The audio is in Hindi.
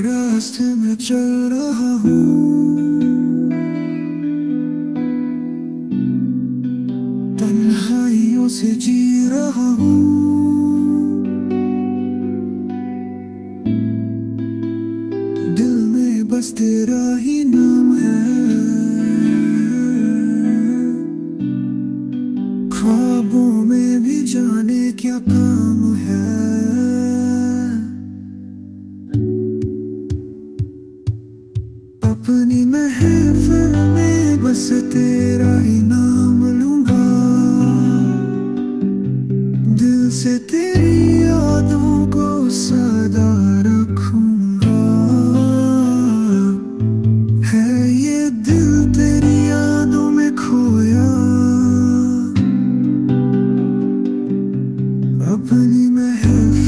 रास्ते में चल रहा हूँ। तन्हाइयों से जी रहा हूँ। दिल में बस तेरा ही नाम है। ख्वाबों में भी जाने क्या काम है। अपनी महफिल में बस तेरा ही नाम लूँगा। दिल से तेरी यादों को सदा रखूँगा। है ये दिल तेरी यादों में खोया। अपनी महल